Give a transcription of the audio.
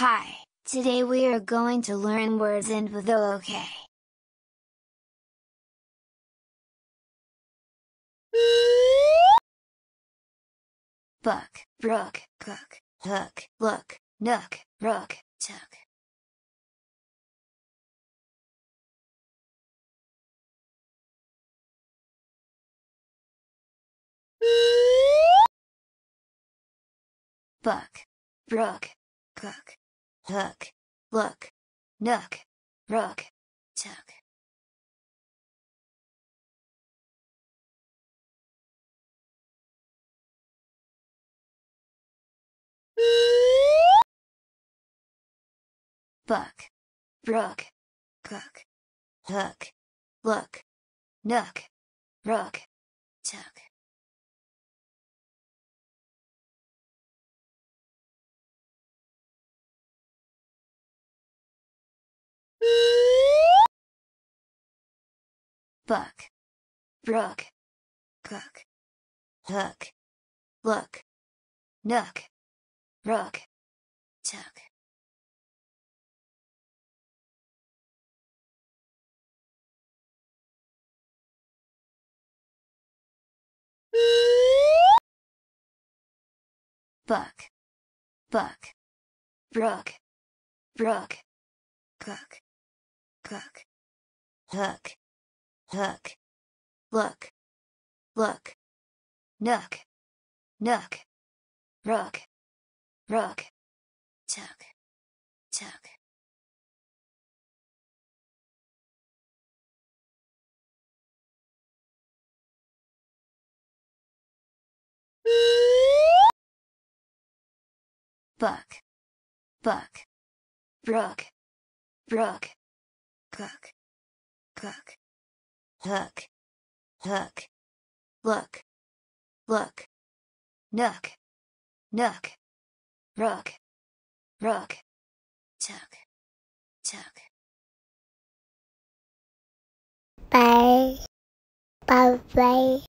Hi, today we are going to learn words end with OOK. Book, brook, cook, hook, look, nook, rook, took. Book, brook, cook, hook, look, nook, rook, took. Book, brook, cook, hook, look, nook, rook, took. Book, brook, cook, hook, look, nook, rook, took. Book, book, brook, brook, cook, cook, hook, hook, look, look, nook, nook, rook, rook, took, took. Book, book, brook, brook, cook, cook, hook, hook, look, look, nook, nook, rook, rook, took, took. Bye. Bye bye.